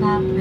Makapu.